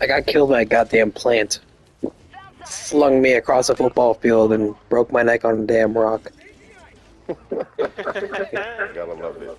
I got killed by a goddamn plant. Slung me across a football field and broke my neck on a damn rock. Gotta love it.